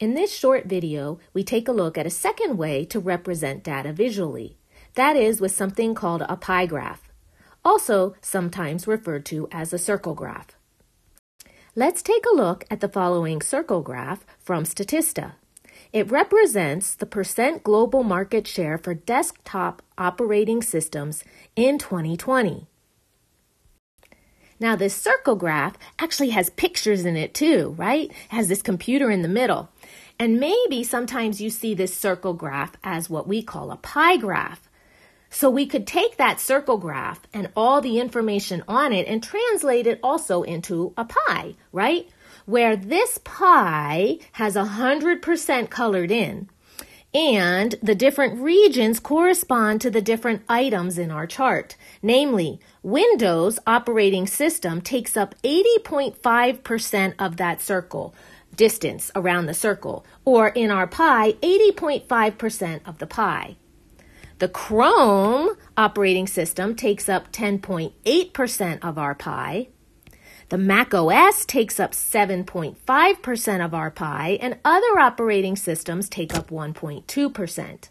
In this short video, we take a look at a second way to represent data visually. That is with something called a pie graph, also sometimes referred to as a circle graph. Let's take a look at the following circle graph from Statista. It represents the percent global market share for desktop operating systems in 2020. Now, this circle graph actually has pictures in it too, right? It has this computer in the middle. And maybe sometimes you see this circle graph as what we call a pie graph. So we could take that circle graph and all the information on it and translate it also into a pie, right? Where this pie has 100% colored in and the different regions correspond to the different items in our chart. Namely, Windows operating system takes up 80.5% of that circle distance around the circle, or in our pie, 80.5% of the pie. The Chrome operating system takes up 10.8% of our pie. The Mac OS takes up 7.5% of our pie, and other operating systems take up 1.2%.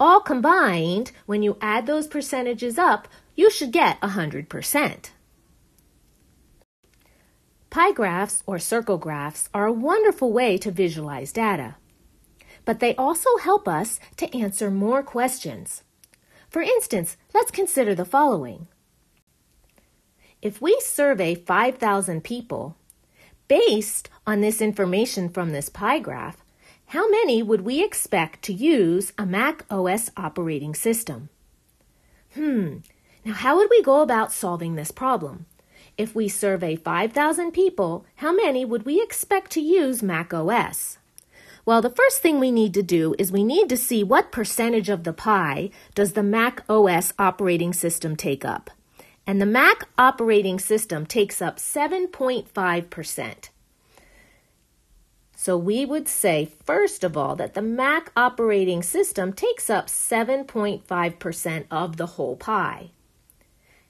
All combined, when you add those percentages up, you should get 100%. Pie graphs or circle graphs are a wonderful way to visualize data, but they also help us to answer more questions. For instance, let's consider the following. If we survey 5,000 people, based on this information from this pie graph, how many would we expect to use a Mac OS operating system? Hmm, now how would we go about solving this problem? If we survey 5,000 people, how many would we expect to use Mac OS? Well, the first thing we need to do is we need to see what percentage of the pie does the Mac OS operating system take up and the Mac operating system takes up 7.5%. So we would say, first of all, that the Mac operating system takes up 7.5% of the whole pie.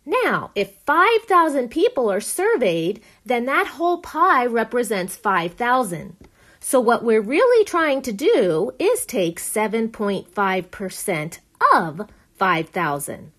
Now, if 5,000 people are surveyed, then that whole pie represents 5,000. So what we're really trying to do is take 7.5% of 5,000.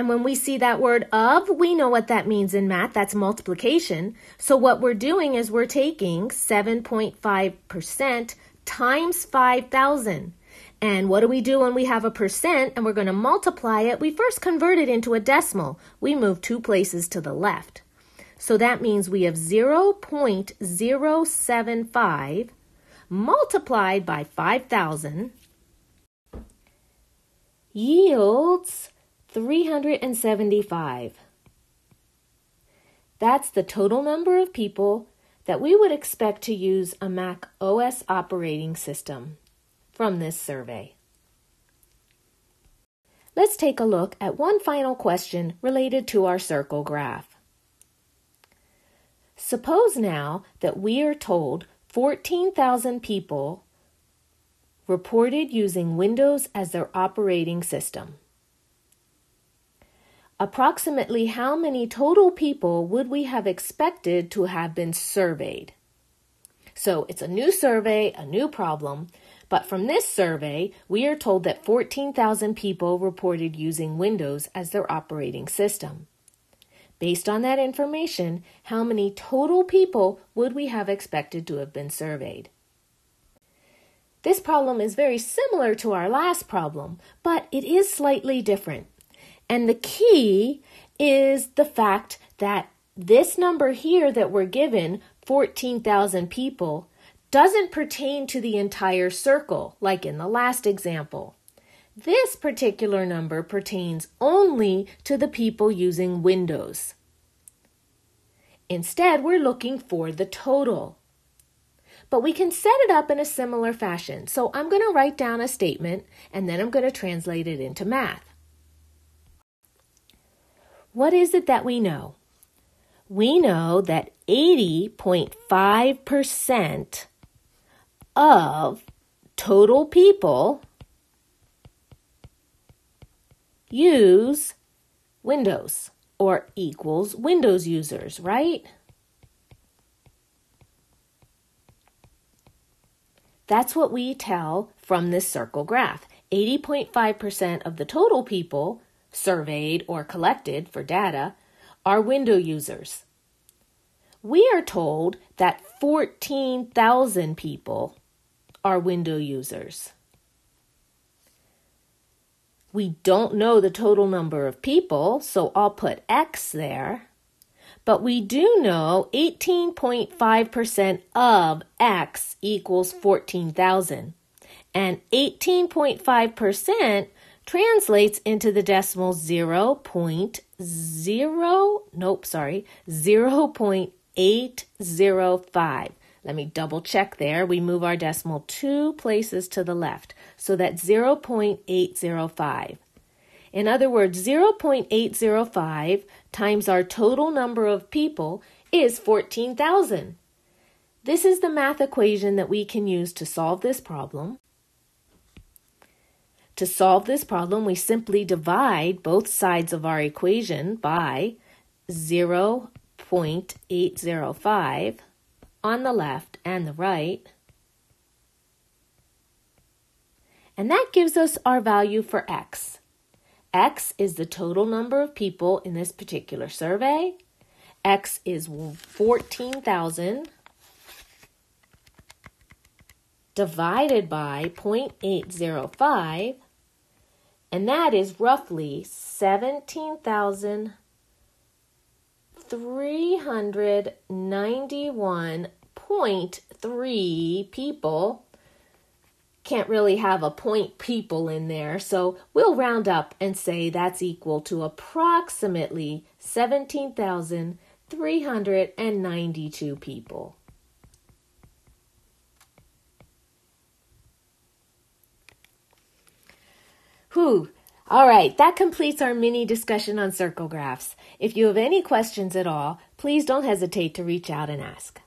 And when we see that word of, we know what that means in math. That's multiplication. So what we're doing is we're taking 7.5% times 5,000. And what do we do when we have a percent and we're going to multiply it? We first convert it into a decimal. We move two places to the left. So that means we have 0.075 multiplied by 5,000 yields 375. That's the total number of people that we would expect to use a Mac OS operating system from this survey. Let's take a look at one final question related to our circle graph. Suppose now that we are told 14,000 people reported using Windows as their operating system approximately how many total people would we have expected to have been surveyed? So it's a new survey, a new problem, but from this survey, we are told that 14,000 people reported using Windows as their operating system. Based on that information, how many total people would we have expected to have been surveyed? This problem is very similar to our last problem, but it is slightly different. And the key is the fact that this number here that we're given, 14,000 people, doesn't pertain to the entire circle, like in the last example. This particular number pertains only to the people using Windows. Instead, we're looking for the total. But we can set it up in a similar fashion. So I'm going to write down a statement and then I'm going to translate it into math. What is it that we know? We know that 80.5% of total people use Windows or equals Windows users, right? That's what we tell from this circle graph. 80.5% of the total people surveyed or collected for data are window users. We are told that 14,000 people are window users. We don't know the total number of people, so I'll put X there. But we do know 18.5% of X equals 14,000. And 18.5% translates into the decimal 0. 0.0, nope, sorry, 0.805. Let me double check there. We move our decimal two places to the left. So that's 0.805. In other words, 0.805 times our total number of people is 14,000. This is the math equation that we can use to solve this problem. To solve this problem, we simply divide both sides of our equation by 0.805 on the left and the right. And that gives us our value for x. X is the total number of people in this particular survey. X is 14,000 divided by 0.805, and that is roughly 17,391.3 people can't really have a point people in there, so we'll round up and say that's equal to approximately 17,392 people. Whew. All right, that completes our mini discussion on circle graphs. If you have any questions at all, please don't hesitate to reach out and ask.